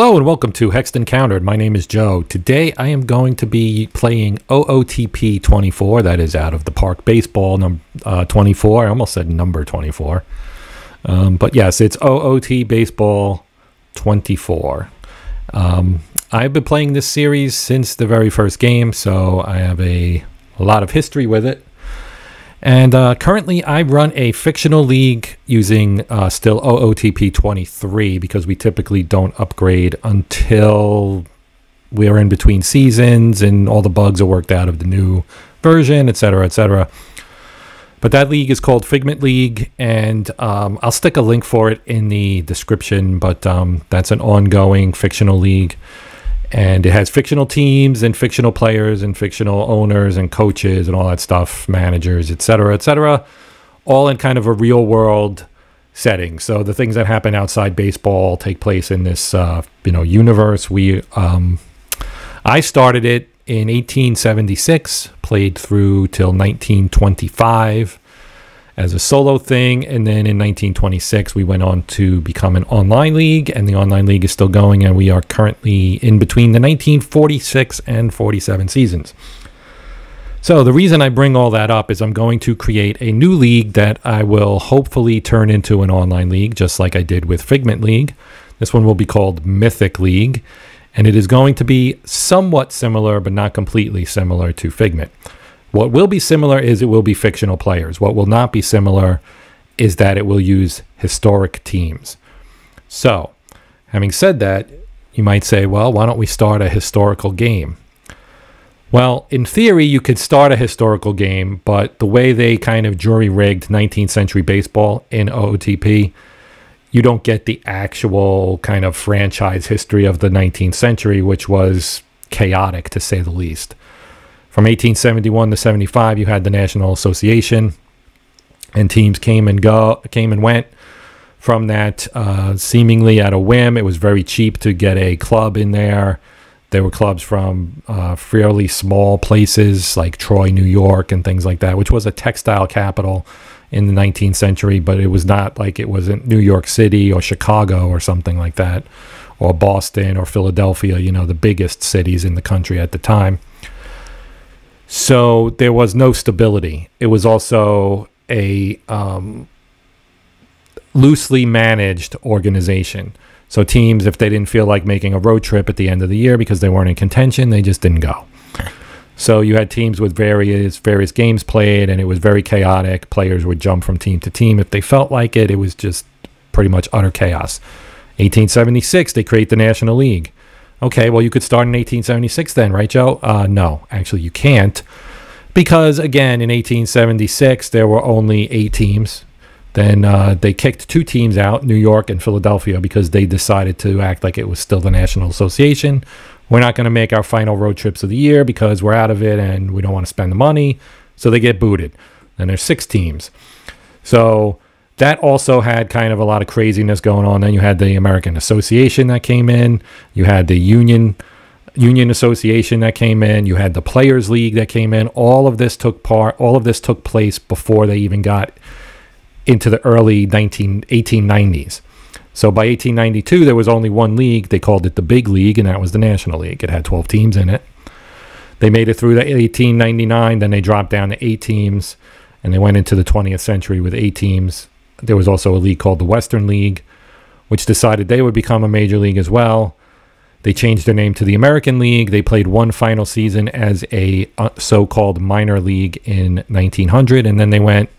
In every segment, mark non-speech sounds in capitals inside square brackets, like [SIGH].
Hello and welcome to Hexed And Countered. My name is Joe. Today I am going to be playing OOTP 24. That is out of the park baseball number uh, 24. I almost said number 24. Um, but yes, it's OOT baseball 24. Um, I've been playing this series since the very first game, so I have a, a lot of history with it. And uh, currently, I run a fictional league using uh, still OOTP 23 because we typically don't upgrade until we're in between seasons and all the bugs are worked out of the new version, etc., etc. But that league is called Figment League, and um, I'll stick a link for it in the description. But um, that's an ongoing fictional league and it has fictional teams and fictional players and fictional owners and coaches and all that stuff, managers, etc., etc., all in kind of a real world setting. So the things that happen outside baseball take place in this uh, you know universe. We um, I started it in 1876, played through till 1925 as a solo thing. And then in 1926, we went on to become an online league, and the online league is still going. And we are currently in between the 1946 and 47 seasons. So, the reason I bring all that up is I'm going to create a new league that I will hopefully turn into an online league, just like I did with Figment League. This one will be called Mythic League, and it is going to be somewhat similar, but not completely similar to Figment. What will be similar is it will be fictional players. What will not be similar is that it will use historic teams. So, having said that, you might say, well, why don't we start a historical game? Well, in theory, you could start a historical game, but the way they kind of jury rigged 19th century baseball in OOTP, you don't get the actual kind of franchise history of the 19th century, which was chaotic to say the least. From 1871 to 75, you had the National Association, and teams came and go, came and went from that uh, seemingly at a whim. It was very cheap to get a club in there. There were clubs from uh, fairly small places like Troy, New York, and things like that, which was a textile capital in the 19th century, but it was not like it was in New York City or Chicago or something like that, or Boston or Philadelphia, you know, the biggest cities in the country at the time. So there was no stability. It was also a um, loosely managed organization. So teams, if they didn't feel like making a road trip at the end of the year because they weren't in contention, they just didn't go. So you had teams with various various games played, and it was very chaotic. Players would jump from team to team if they felt like it. It was just pretty much utter chaos. 1876, they create the National League. Okay, well, you could start in 1876 then, right, Joe? Uh, no, actually, you can't. Because, again, in 1876, there were only eight teams. Then uh, they kicked two teams out, New York and Philadelphia, because they decided to act like it was still the National Association. We're not going to make our final road trips of the year because we're out of it and we don't want to spend the money. So they get booted. Then there's six teams. So that also had kind of a lot of craziness going on. Then you had the American Association that came in. You had the Union Union Association that came in. You had the Players League that came in. All of this took part. All of this took place before they even got into the early 19, 1890s. So by 1892, there was only one league. They called it the Big League, and that was the National League. It had 12 teams in it. They made it through the 1899. Then they dropped down to eight teams, and they went into the 20th century with eight teams there was also a league called the Western League, which decided they would become a major league as well. They changed their name to the American League. They played one final season as a uh, so called minor league in 1900, and then they went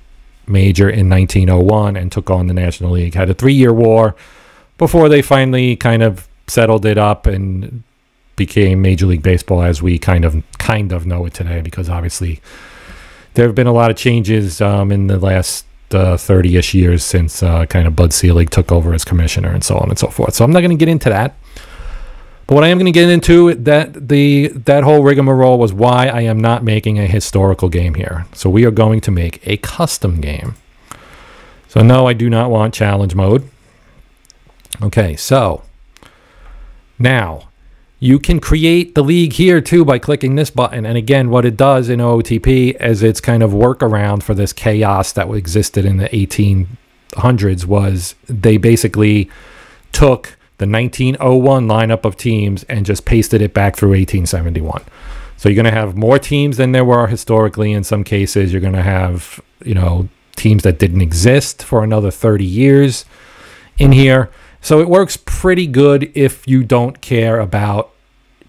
major in 1901 and took on the National League. Had a three year war before they finally kind of settled it up and became Major League Baseball as we kind of kind of know it today because obviously there have been a lot of changes um, in the last 30 ish years since uh, kind of Bud Selig took over as commissioner and so on and so forth. So I'm not going to get into that. But what I am going to get into that the that whole rigmarole was why I am not making a historical game here. So we are going to make a custom game. So no, I do not want challenge mode. Okay, so now you can create the league here too by clicking this button. And again, what it does in OOTP is its kind of workaround for this chaos that existed in the 1800s was they basically took the 1901 lineup of teams and just pasted it back through 1871. So you're going to have more teams than there were historically in some cases. You're going to have, you know, teams that didn't exist for another 30 years in here. So it works pretty good if you don't care about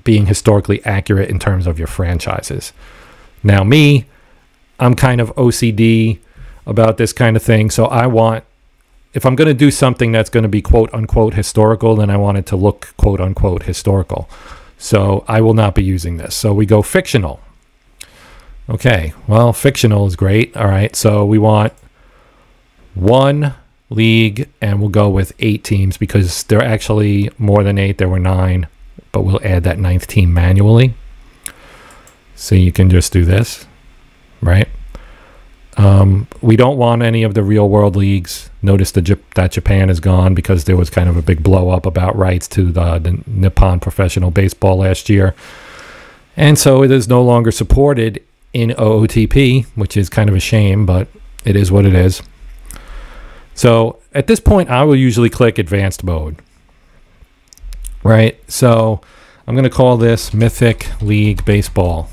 being historically accurate in terms of your franchises. Now, me, I'm kind of OCD about this kind of thing. So I want, if I'm going to do something that's going to be quote unquote historical, then I want it to look quote unquote historical. So I will not be using this. So we go fictional. Okay, well, fictional is great. All right, so we want one league and we'll go with eight teams because there are actually more than eight. There were nine, but we'll add that ninth team manually. So you can just do this, right? Um, we don't want any of the real world leagues. Notice the, that Japan is gone because there was kind of a big blow up about rights to the, the Nippon professional baseball last year. And so it is no longer supported in OOTP, which is kind of a shame, but it is what it is. So at this point, I will usually click advanced mode. Right? So I'm going to call this Mythic League Baseball.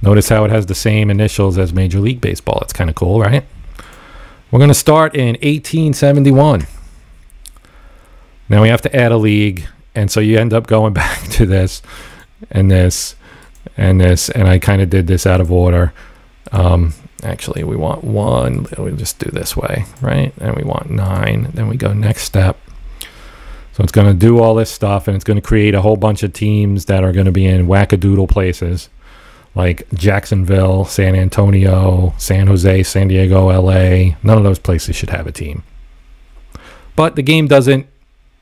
Notice how it has the same initials as Major League Baseball. It's kind of cool, right? We're going to start in 1871. Now we have to add a league, and so you end up going [LAUGHS] back to this and this and this, and I kind of did this out of order. Um, actually, we want one. We just do this way, right? And we want nine. Then we go next step. So it's going to do all this stuff, and it's going to create a whole bunch of teams that are going to be in wackadoodle places like Jacksonville, San Antonio, San Jose, San Diego, LA. None of those places should have a team. But the game doesn't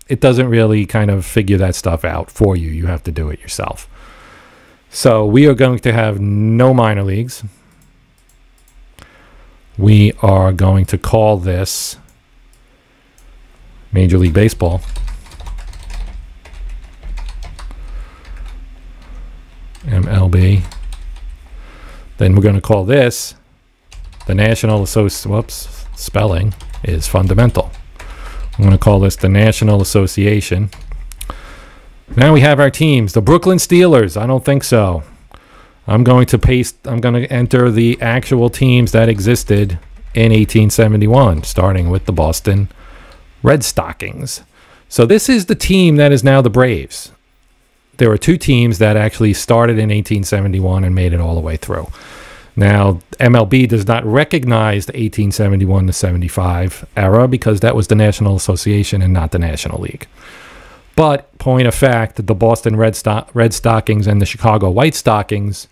it doesn't really kind of figure that stuff out for you. You have to do it yourself. So we are going to have no minor leagues. We are going to call this Major League Baseball. MLB. Then we're going to call this the National Association. Whoops, spelling is fundamental. I'm going to call this the National Association. Now we have our teams. The Brooklyn Steelers. I don't think so. I'm going to paste. I'm going to enter the actual teams that existed in 1871, starting with the Boston Red Stockings. So this is the team that is now the Braves there were two teams that actually started in 1871 and made it all the way through. Now, MLB does not recognize the 1871 to 75 era because that was the National Association and not the National League. But, point of fact, the Boston Red, Sto- Red Stockings and the Chicago White Stockings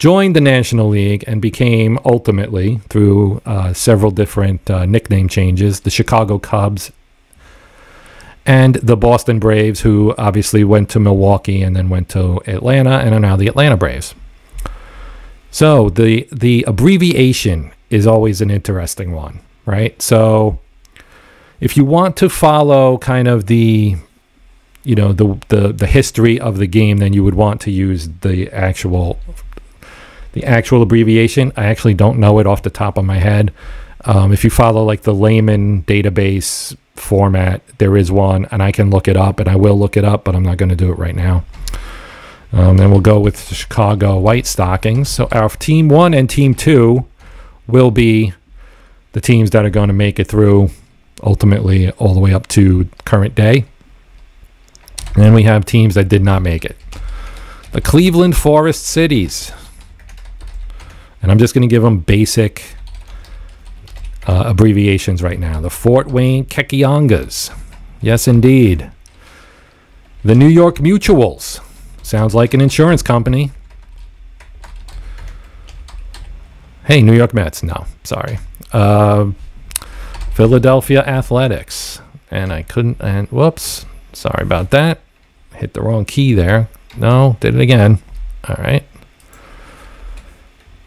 joined the National League and became ultimately, through uh, several different uh, nickname changes, the Chicago Cubs and the Boston Braves, who obviously went to Milwaukee and then went to Atlanta and are now the Atlanta Braves. So the the abbreviation is always an interesting one, right? So if you want to follow kind of the you know the the the history of the game, then you would want to use the actual the actual abbreviation. I actually don't know it off the top of my head. Um, if you follow like the Lahman database format. There is one, and I can look it up, and I will look it up, but I'm not going to do it right now. Um, then we'll go with the Chicago White Stockings. So our team one and team two will be the teams that are going to make it through ultimately all the way up to current day. And then we have teams that did not make it. The Cleveland Forest Cities. And I'm just going to give them basic uh, abbreviations right now. The Fort Wayne Kekiongas. Yes, indeed. The New York Mutuals. Sounds like an insurance company. Hey, New York Mets. No, sorry. Uh, Philadelphia Athletics. And I couldn't, and whoops. Sorry about that. Hit the wrong key there. No, did it again. All right.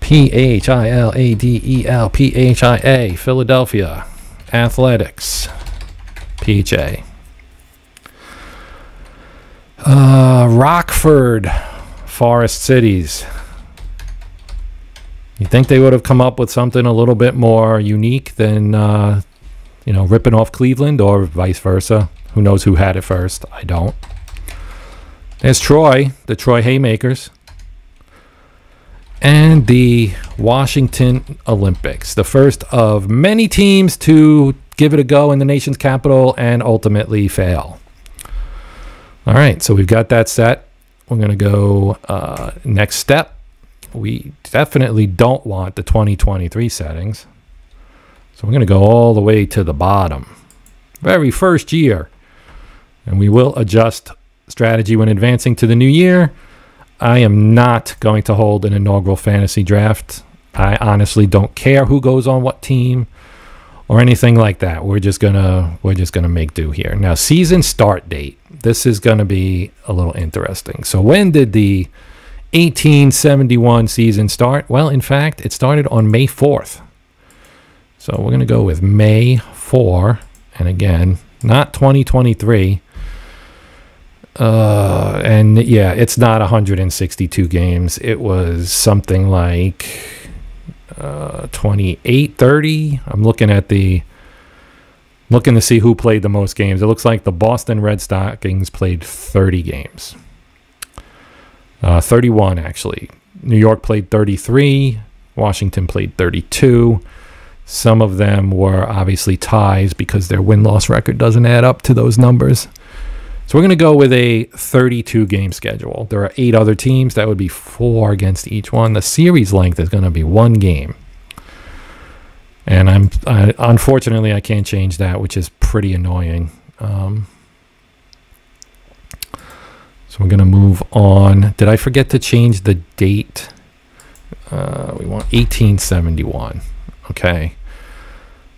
P H I L A D E L P H I A, Philadelphia Athletics, PHA. Uh, Rockford Forest Cities. You think they would have come up with something a little bit more unique than, uh, you know, ripping off Cleveland or vice versa? Who knows who had it first? I don't. There's Troy, the Troy Haymakers. And the Washington Olympics, the first of many teams to give it a go in the nation's capital and ultimately fail. All right, so we've got that set. We're going to go uh, next step. We definitely don't want the 2023 settings. So we're going to go all the way to the bottom. Very first year. And we will adjust strategy when advancing to the new year. I am not going to hold an inaugural fantasy draft. I honestly don't care who goes on what team or anything like that. We're just gonna we're just gonna make do here. Now season start date. This is gonna be a little interesting. So when did the 1871 season start? Well, in fact, it started on May 4th. So we're gonna go with May 4, and again, not 2023. Uh, and yeah, it's not 162 games. It was something like uh, 28 30. I'm looking at the looking to see who played the most games. It looks like the Boston Red Stockings played 30 games. Uh, 31 actually. New York played 33. Washington played 32. Some of them were obviously ties because their win loss record doesn't add up to those numbers. So we're going to go with a 32 game schedule. There are eight other teams. That would be four against each one. The series length is going to be one game. And I'm I, unfortunately I can't change that, which is pretty annoying. Um, so we're going to move on. Did I forget to change the date? Uh, we want 1871. Okay.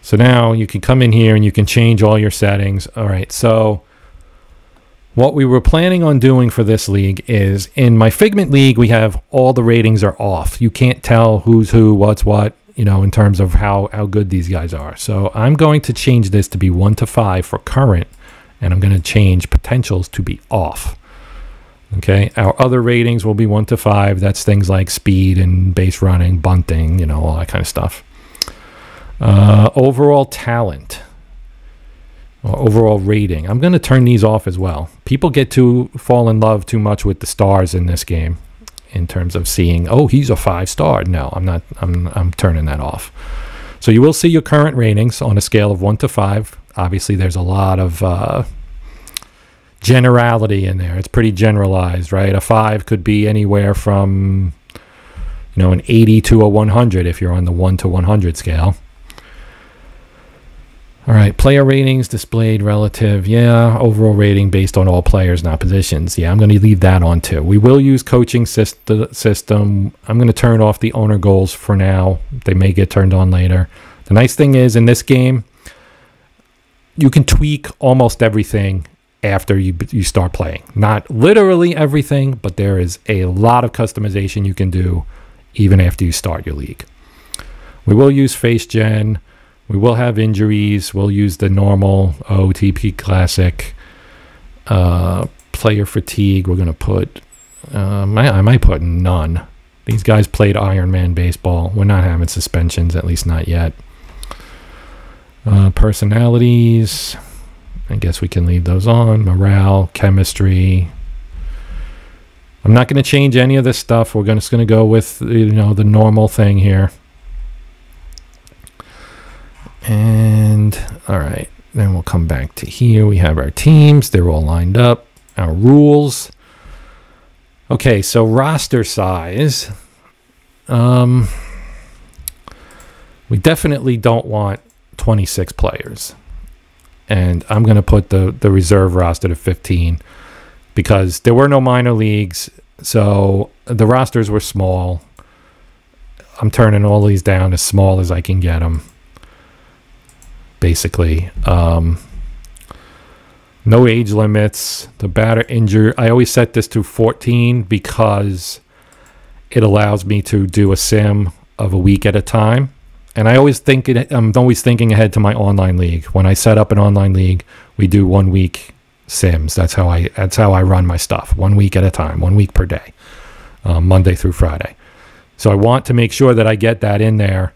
So now you can come in here and you can change all your settings. All right. So what we were planning on doing for this league is in my Figment League, we have all the ratings are off. You can't tell who's who, what's what, you know, in terms of how, how good these guys are. So I'm going to change this to be one to five for current, and I'm going to change potentials to be off. Okay, our other ratings will be one to five. That's things like speed and base running, bunting, you know, all that kind of stuff. Uh, overall talent overall rating. I'm going to turn these off as well. People get to fall in love too much with the stars in this game in terms of seeing, oh, he's a five star. No, I'm not. I'm I'm turning that off. So you will see your current ratings on a scale of one to five. Obviously, there's a lot of uh, generality in there. It's pretty generalized, right? A five could be anywhere from, you know, an 80 to a 100 if you're on the one to 100 scale. All right, player ratings displayed relative. Yeah, overall rating based on all players, not positions. Yeah, I'm going to leave that on too. We will use coaching system. I'm going to turn off the owner goals for now. They may get turned on later. The nice thing is in this game, you can tweak almost everything after you you start playing. Not literally everything, but there is a lot of customization you can do even after you start your league. We will use FaceGen. We will have injuries. We'll use the normal OOTP Classic. Uh, player fatigue, we're going to put, um, I, might put none. These guys played Ironman baseball. We're not having suspensions, at least not yet. Uh, personalities, I guess we can leave those on. Morale, chemistry. I'm not going to change any of this stuff. We're just going to go with you know the normal thing here. And all right, then we'll come back to here. We have our teams, they're all lined up, our rules. Okay, so roster size. Um, we definitely don't want 26 players. And I'm going to put the, the reserve roster to 15 because there were no minor leagues. So the rosters were small. I'm turning all these down as small as I can get them basically. Um, no age limits. The batter injured. I always set this to 14 because it allows me to do a sim of a week at a time. And I always think it, I'm always thinking ahead to my online league. When I set up an online league, we do one week sims. That's how I that's how I run my stuff. One week at a time, one week per day, um, Monday through Friday. So I want to make sure that I get that in there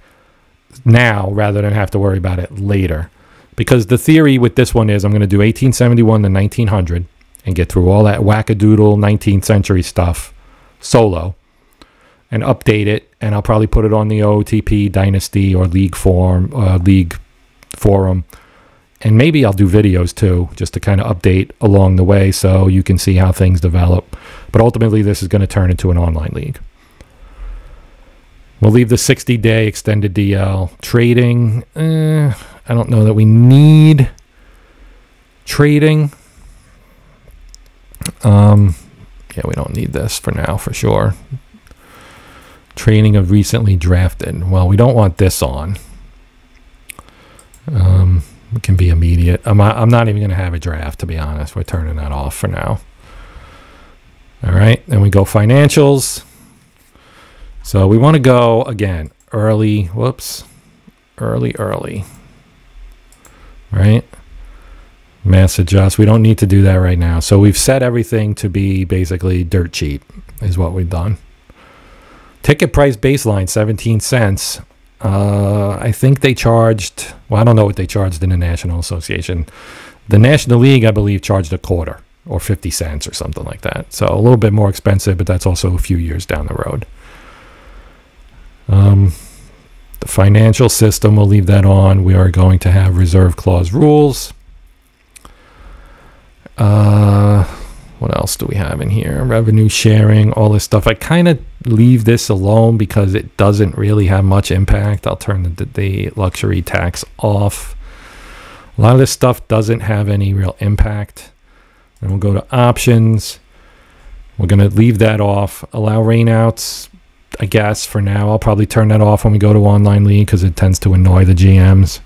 now rather than have to worry about it later Because the theory with this one is I'm going to do 1871 to 1900 and get through all that wackadoodle 19th century stuff solo and update it. And I'll probably put it on the OOTP Dynasty or League Forum, uh, League Forum. And maybe I'll do videos too, just to kind of update along the way so you can see how things develop. But ultimately, this is going to turn into an online league. We'll leave the 60 day extended DL. Trading, eh, I don't know that we need trading. Um, yeah, we don't need this for now for sure. Trading of recently drafted. Well, we don't want this on. Um, it can be immediate. I'm I'm not even going to have a draft, to be honest. We're turning that off for now. All right, then we go financials. So we want to go again early. Whoops, early, early. Right? Mass adjust. We don't need to do that right now. So we've set everything to be basically dirt cheap, is what we've done. Ticket price baseline 17 cents. Uh, I think they charged, well, I don't know what they charged in the National Association. The National League, I believe, charged a quarter or 50 cents or something like that. So a little bit more expensive, but that's also a few years down the road. Um, the financial system, we'll leave that on. We are going to have reserve clause rules. Uh, what else do we have in here? Revenue sharing, all this stuff. I kind of leave this alone because it doesn't really have much impact. I'll turn the, the luxury tax off. A lot of this stuff doesn't have any real impact. And we'll go to options. We're going to leave that off. Allow rainouts, I guess, for now. I'll probably turn that off when we go to online league because it tends to annoy the GMs.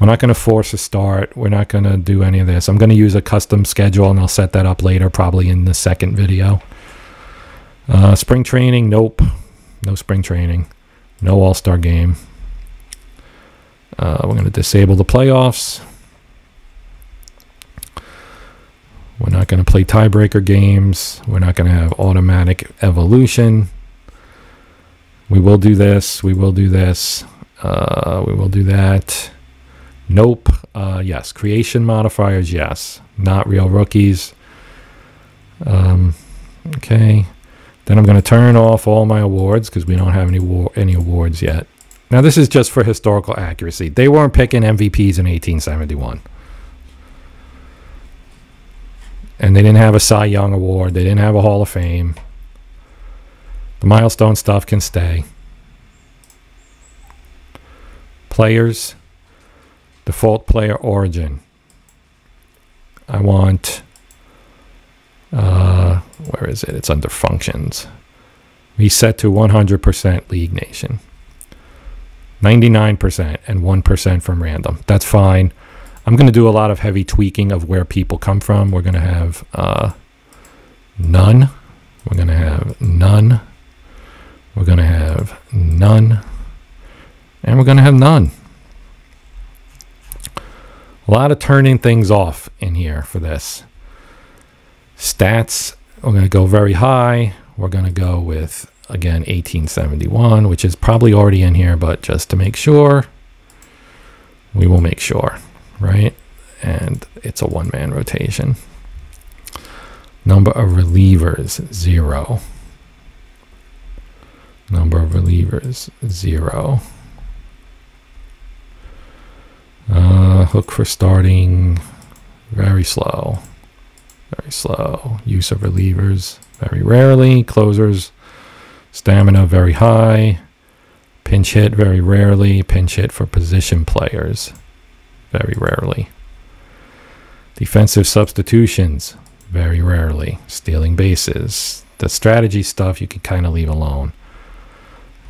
We're not going to force a start. We're not going to do any of this. I'm going to use a custom schedule and I'll set that up later, probably in the second video. Uh, spring training, nope. No spring training. No all-star game. Uh, we're going to disable the playoffs. We're not going to play tiebreaker games. We're not going to have automatic evolution. We will do this. We will do this. Uh, we will do that. Nope. Uh, yes. Creation modifiers, yes. Not real rookies. Um, okay. Then I'm going to turn off all my awards because we don't have any any awards yet. Now this is just for historical accuracy. They weren't picking MVPs in 1871. And they didn't have a Cy Young award. They didn't have a Hall of Fame. The milestone stuff can stay. Players default player origin. I want, uh, where is it? It's under functions. Reset to 100% League Nation. 99% and 1% from random. That's fine. I'm going to do a lot of heavy tweaking of where people come from. We're going to have uh, none. We're going to have none. We're going to have none. And we're going to have none. A lot of turning things off in here for this. Stats, we're going to go very high. We're going to go with, again, 1871, which is probably already in here, but just to make sure, we will make sure, right? And it's a one-man rotation. Number of relievers, zero. Number of relievers, zero. Uh, hook for starting, very slow. Very slow. Use of relievers, very rarely. Closers, stamina, very high. Pinch hit, very rarely. Pinch hit for position players, very rarely. Defensive substitutions, very rarely. Stealing bases. The strategy stuff you can kind of leave alone.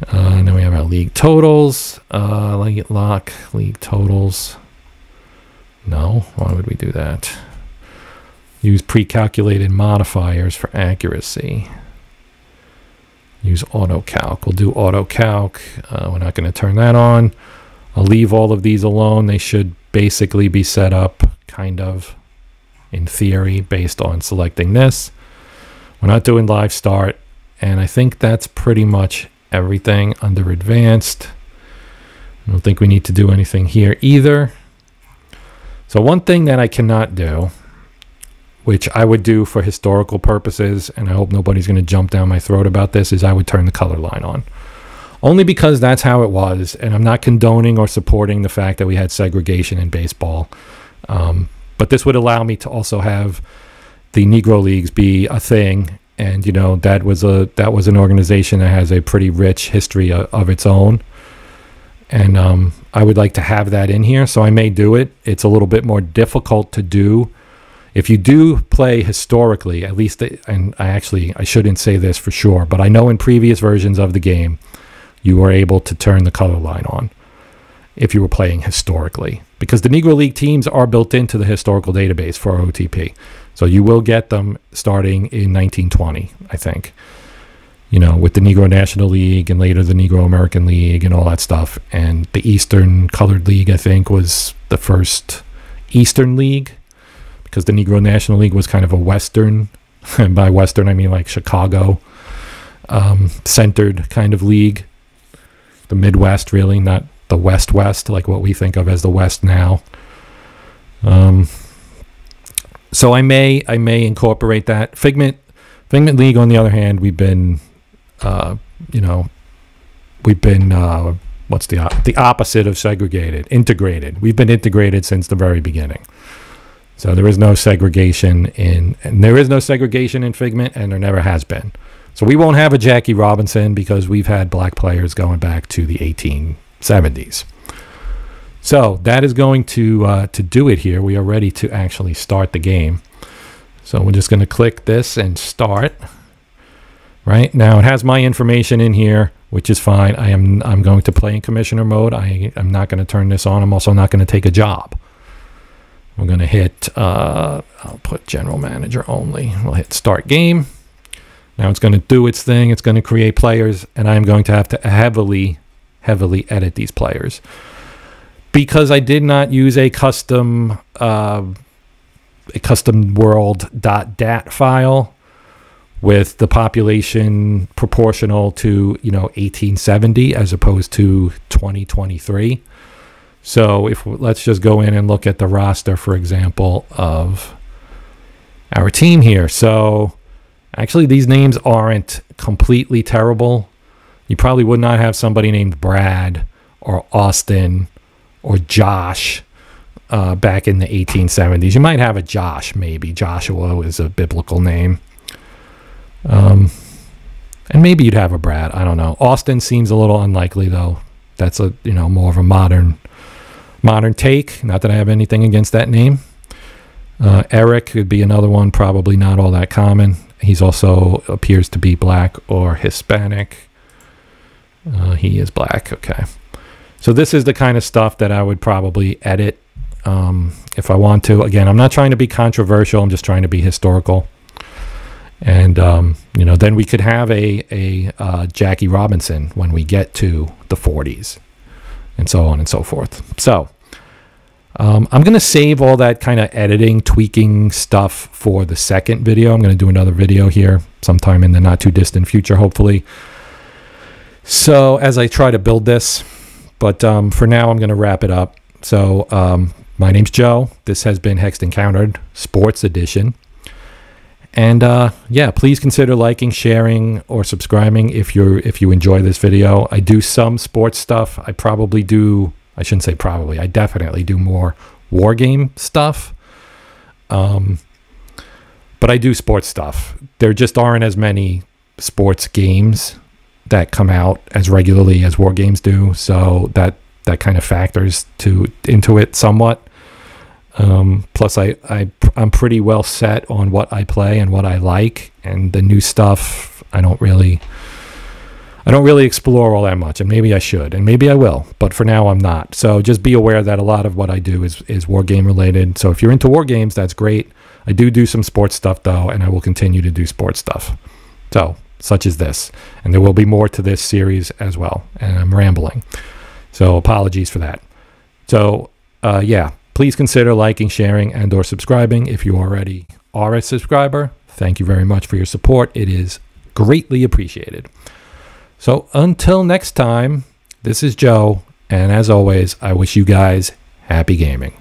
Uh, and then we have our league totals. Uh, league lock, league totals. No, why would we do that? Use pre-calculated modifiers for accuracy. Use AutoCalc. We'll do AutoCalc. Uh, we're not going to turn that on. I'll leave all of these alone. They should basically be set up kind of in theory based on selecting this. We're not doing live start. And I think that's pretty much everything under advanced. I don't think we need to do anything here either. So one thing that I cannot do, which I would do for historical purposes, and I hope nobody's going to jump down my throat about this, is I would turn the color line on. Only because that's how it was, and I'm not condoning or supporting the fact that we had segregation in baseball. Um, but this would allow me to also have the Negro Leagues be a thing, and you know that was a that was an organization that has a pretty rich history of, of its own and um, I would like to have that in here, so I may do it. It's a little bit more difficult to do. If you do play historically, at least, and I actually I shouldn't say this for sure, but I know in previous versions of the game, you were able to turn the color line on if you were playing historically, because the Negro League teams are built into the historical database for OOTP, so you will get them starting in 1920, I think you know, with the Negro National League and later the Negro American League and all that stuff. And the Eastern Colored League, I think, was the first Eastern League because the Negro National League was kind of a Western, and [LAUGHS] by Western I mean like Chicago um, centered kind of league. The Midwest, really, not the West West, like what we think of as the West now. Um, so I may I may incorporate that Figment Figment League. On the other hand, we've been uh, you know, we've been uh, what's the the opposite of segregated, integrated. We've been integrated since the very beginning. So there is no segregation in, and there is no segregation in Figment, and there never has been. So we won't have a Jackie Robinson because we've had black players going back to the 1870s. So that is going to uh, to do it here. We are ready to actually start the game. So we're just going to click this and start right? Now it has my information in here, which is fine. I am I'm going to play in commissioner mode. I am not going to turn this on. I'm also not going to take a job. We're going to hit, uh, I'll put general manager only. We'll hit start game. Now it's going to do its thing. It's going to create players, and I'm going to have to heavily, heavily edit these players. Because I did not use a custom, uh, a custom world.dat file, with the population proportional to you know 1870 as opposed to 2023 so if let's just go in and look at the roster for example of our team here. So actually these names aren't completely terrible. You probably would not have somebody named brad or austin or josh uh, back in the 1870s you might have a josh maybe joshua is a biblical name um, and maybe you'd have a Brad. I don't know. Austin seems a little unlikely though. That's a you know more of a modern modern take. Not that I have anything against that name. Uh, Eric could be another one, probably not all that common. He's also appears to be black or Hispanic. Uh, he is black. Okay. So this is the kind of stuff that I would probably edit um, if I want to. Again, I'm not trying to be controversial. I'm just trying to be historical and um, you know then we could have a a uh, Jackie Robinson when we get to the 40s, and so on and so forth. So um, I'm going to save all that kind of editing, tweaking stuff for the second video. I'm going to do another video here sometime in the not too distant future, hopefully. So as I try to build this, but um, for now I'm going to wrap it up. So um, my name's Joe. This has been Hexed And Countered Sports Edition. And uh, yeah, please consider liking, sharing, or subscribing if you're if you enjoy this video. I do some sports stuff. I probably do. I shouldn't say probably. I definitely do more war game stuff. Um, but I do sports stuff. There just aren't as many sports games that come out as regularly as war games do. So that that kind of factors to into it somewhat. Um, plus, I, I I'm pretty well set on what I play and what I like, and the new stuff I don't really I don't really explore all that much, and maybe I should, and maybe I will, but for now I'm not. So just be aware that a lot of what I do is is war game related. So if you're into war games, that's great. I do do some sports stuff though, and I will continue to do sports stuff. So such as this, and there will be more to this series as well. And I'm rambling, so apologies for that. So uh, yeah, Please consider liking, sharing, and or subscribing if you already are a subscriber. Thank you very much for your support. It is greatly appreciated. So until next time, this is Joe, and as always, I wish you guys happy gaming.